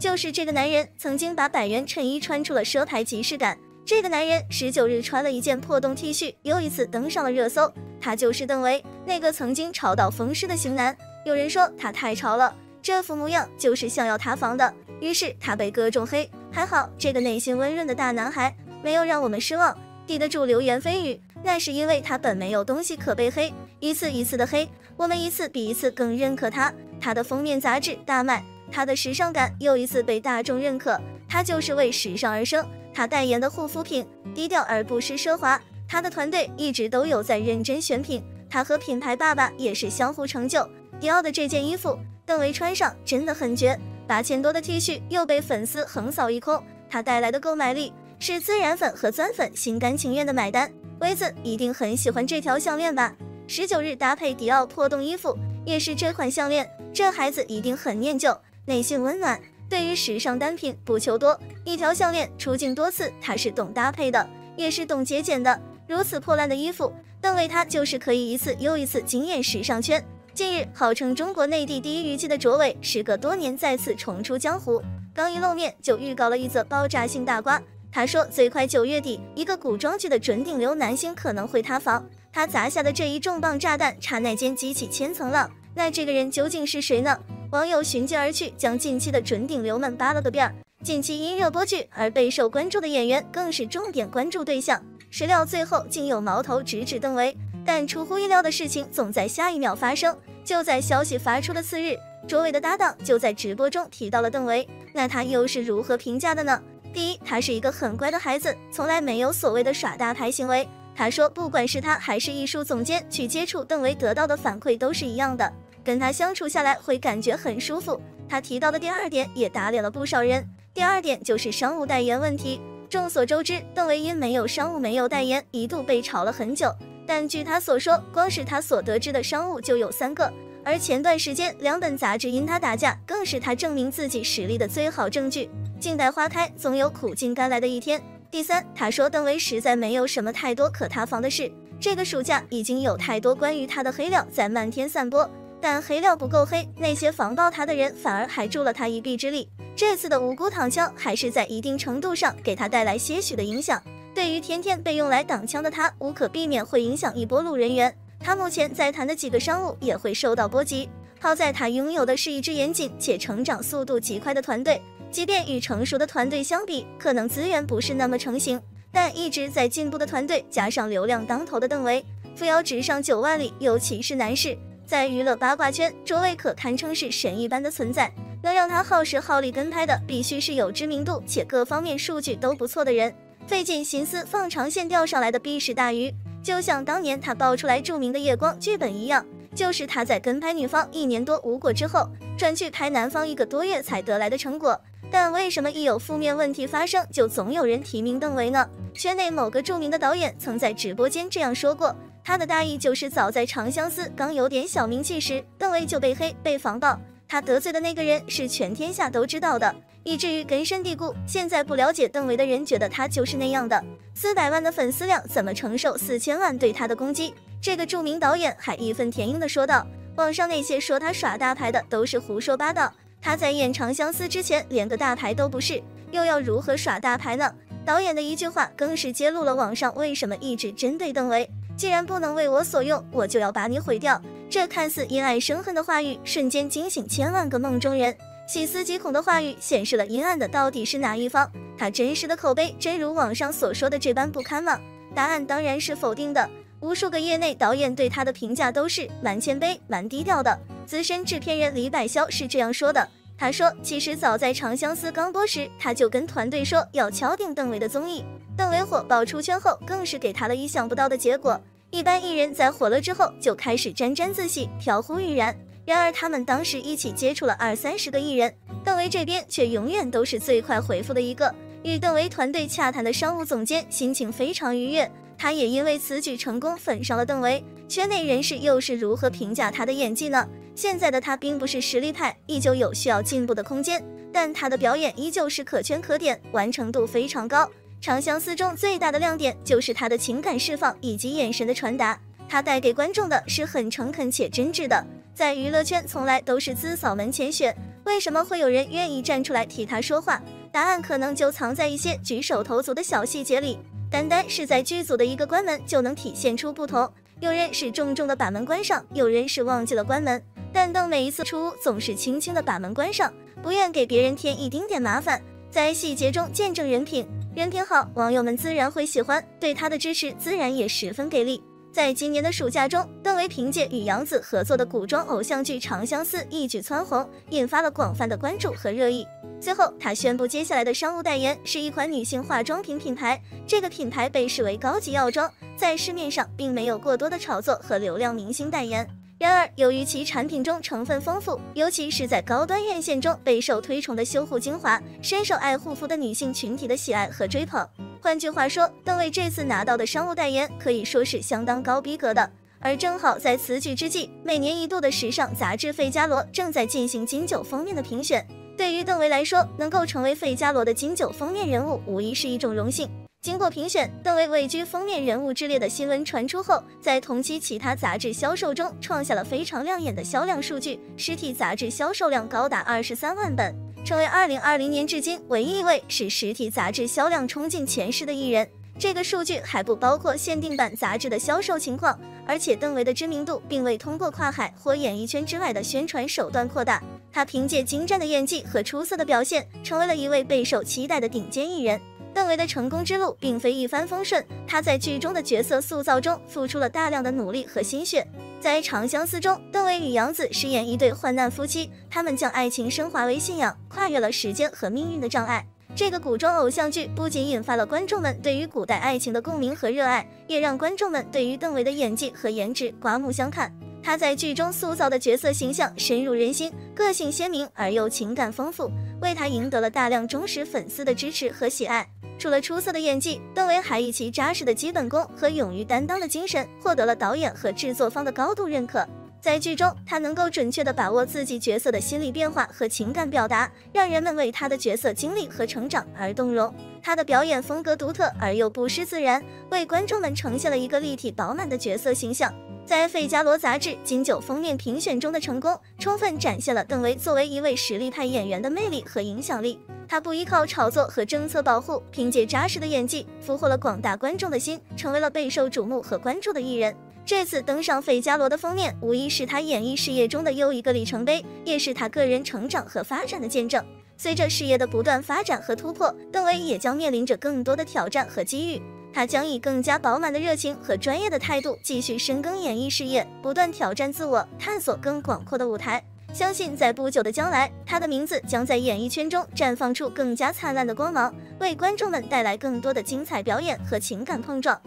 就是这个男人曾经把百元衬衣穿出了奢牌即视感。这个男人十九日穿了一件破洞 T 恤，又一次登上了热搜。他就是邓为，那个曾经潮到风湿的型男。有人说他太潮了，这副模样就是想要塌房的，于是他被各种黑。还好这个内心温润的大男孩没有让我们失望，抵得住流言蜚语。那是因为他本没有东西可被黑，一次一次的黑，我们一次比一次更认可他。他的封面杂志大卖，他的时尚感又一次被大众认可。他就是为时尚而生。他代言的护肤品低调而不失奢华，他的团队一直都有在认真选品。他和品牌爸爸也是相互成就。迪奥的这件衣服，邓为穿上真的很绝，八千多的 T 恤又被粉丝横扫一空。他带来的购买力是自然粉和钻粉心甘情愿的买单。薇子一定很喜欢这条项链吧？十九日搭配迪奥破洞衣服，也是这款项链。这孩子一定很念旧，内心温暖。对于时尚单品不求多，一条项链出镜多次，他是懂搭配的，也是懂节俭的。如此破烂的衣服，邓为他就是可以一次又一次惊艳时尚圈。近日，号称中国内地第一娱记的卓伟，时隔多年再次重出江湖，刚一露面就预告了一则爆炸性大瓜。他说，最快九月底，一个古装剧的准顶流男星可能会塌房。他砸下的这一重磅炸弹，刹那间激起千层浪。那这个人究竟是谁呢？网友寻迹而去，将近期的准顶流们扒了个遍。近期因热播剧而备受关注的演员，更是重点关注对象。谁料最后竟有矛头直指邓为。但出乎意料的事情总在下一秒发生。就在消息发出的次日，卓伟的搭档就在直播中提到了邓为。那他又是如何评价的呢？第一，他是一个很乖的孩子，从来没有所谓的耍大牌行为。他说，不管是他还是艺术总监去接触邓为，得到的反馈都是一样的，跟他相处下来会感觉很舒服。他提到的第二点也打脸了不少人。第二点就是商务代言问题。众所周知，邓为因没有商务没有代言，一度被炒了很久。但据他所说，光是他所得知的商务就有三个。而前段时间两本杂志因他打架，更是他证明自己实力的最好证据。静待花开，总有苦尽甘来的一天。第三，他说邓为实在没有什么太多可塌房的事。这个暑假已经有太多关于他的黑料在漫天散播，但黑料不够黑，那些防爆他的人反而还助了他一臂之力。这次的无辜躺枪，还是在一定程度上给他带来些许的影响。对于天天被用来挡枪的他，无可避免会影响一波路人缘。他目前在谈的几个商务也会受到波及。好在他拥有的是一支严谨且成长速度极快的团队，即便与成熟的团队相比，可能资源不是那么成型，但一直在进步的团队加上流量当头的邓为，扶摇直上九万里，尤其是男士，在娱乐八卦圈，卓伟可堪称是神一般的存在。能让他耗时耗力跟拍的，必须是有知名度且各方面数据都不错的人，费尽心思放长线钓上来的必是大鱼。就像当年他爆出来著名的夜光剧本一样。就是他在跟拍女方一年多无果之后，转去拍男方一个多月才得来的成果。但为什么一有负面问题发生，就总有人提名邓为呢？圈内某个著名的导演曾在直播间这样说过，他的大意就是早在《长相思》刚有点小名气时，邓为就被黑被防爆，他得罪的那个人是全天下都知道的，以至于根深蒂固。现在不了解邓为的人觉得他就是那样的，四百万的粉丝量怎么承受四千万对他的攻击？这个著名导演还义愤填膺地说道：“网上那些说他耍大牌的都是胡说八道。他在演《长相思》之前连个大牌都不是，又要如何耍大牌呢？”导演的一句话更是揭露了网上为什么一直针对邓为。既然不能为我所用，我就要把你毁掉。这看似因爱生恨的话语，瞬间惊醒千万个梦中人。细思极恐的话语显示了阴暗的到底是哪一方？他真实的口碑真如网上所说的这般不堪吗？答案当然是否定的。无数个业内导演对他的评价都是蛮谦卑、蛮低调的。资深制片人李百霄是这样说的：“他说，其实早在《长相思》刚播时，他就跟团队说要敲定邓为的综艺。邓为火爆出圈后，更是给他了意想不到的结果。一般艺人在火了之后就开始沾沾自喜、飘忽欲然，然而他们当时一起接触了二三十个艺人，邓为这边却永远都是最快回复的一个。与邓为团队洽谈的商务总监心情非常愉悦。”他也因为此举成功粉上了邓为，圈内人士又是如何评价他的演技呢？现在的他并不是实力派，依旧有需要进步的空间，但他的表演依旧是可圈可点，完成度非常高。长相思中最大的亮点就是他的情感释放以及眼神的传达，他带给观众的是很诚恳且真挚的。在娱乐圈从来都是自扫门前雪，为什么会有人愿意站出来替他说话？答案可能就藏在一些举手投足的小细节里。单单是在剧组的一个关门就能体现出不同。有人是重重的把门关上，有人是忘记了关门。但邓每一次出屋总是轻轻的把门关上，不愿给别人添一丁点麻烦，在细节中见证人品。人品好，网友们自然会喜欢，对他的支持自然也十分给力。在今年的暑假中，邓为凭借与杨紫合作的古装偶像剧《长相思》一举蹿红，引发了广泛的关注和热议。最后，他宣布接下来的商务代言是一款女性化妆品品牌，这个品牌被视为高级药妆，在市面上并没有过多的炒作和流量明星代言。然而，由于其产品中成分丰富，尤其是在高端院线中备受推崇的修护精华，深受爱护肤的女性群体的喜爱和追捧。换句话说，邓为这次拿到的商务代言可以说是相当高逼格的。而正好在此举之际，每年一度的时尚杂志《费加罗》正在进行金九封面的评选。对于邓为来说，能够成为《费加罗》的金九封面人物，无疑是一种荣幸。经过评选，邓为位居封面人物之列的新闻传出后，在同期其他杂志销售中创下了非常亮眼的销量数据，实体杂志销售量高达二十三万本，成为二零二零年至今唯一一位使实体杂志销量冲进前十的艺人。这个数据还不包括限定版杂志的销售情况，而且邓为的知名度并未通过跨海或演艺圈之外的宣传手段扩大，他凭借精湛的演技和出色的表现，成为了一位备受期待的顶尖艺人。邓为的成功之路并非一帆风顺，他在剧中的角色塑造中付出了大量的努力和心血。在《长相思》中，邓为与杨紫饰演一对患难夫妻，他们将爱情升华为信仰，跨越了时间和命运的障碍。这个古装偶像剧不仅引发了观众们对于古代爱情的共鸣和热爱，也让观众们对于邓为的演技和颜值刮目相看。他在剧中塑造的角色形象深入人心，个性鲜明而又情感丰富，为他赢得了大量忠实粉丝的支持和喜爱。除了出色的演技，邓为还以其扎实的基本功和勇于担当的精神，获得了导演和制作方的高度认可。在剧中，他能够准确地把握自己角色的心理变化和情感表达，让人们为他的角色经历和成长而动容。他的表演风格独特而又不失自然，为观众们呈现了一个立体饱满的角色形象。在《费加罗》杂志金九封面评选中的成功，充分展现了邓为作为一位实力派演员的魅力和影响力。他不依靠炒作和政策保护，凭借扎实的演技俘获了广大观众的心，成为了备受瞩目和关注的艺人。这次登上《费加罗》的封面，无疑是他演艺事业中的又一个里程碑，也是他个人成长和发展的见证。随着事业的不断发展和突破，邓为也将面临着更多的挑战和机遇。他将以更加饱满的热情和专业的态度，继续深耕演艺事业，不断挑战自我，探索更广阔的舞台。相信在不久的将来，他的名字将在演艺圈中绽放出更加灿烂的光芒，为观众们带来更多的精彩表演和情感碰撞。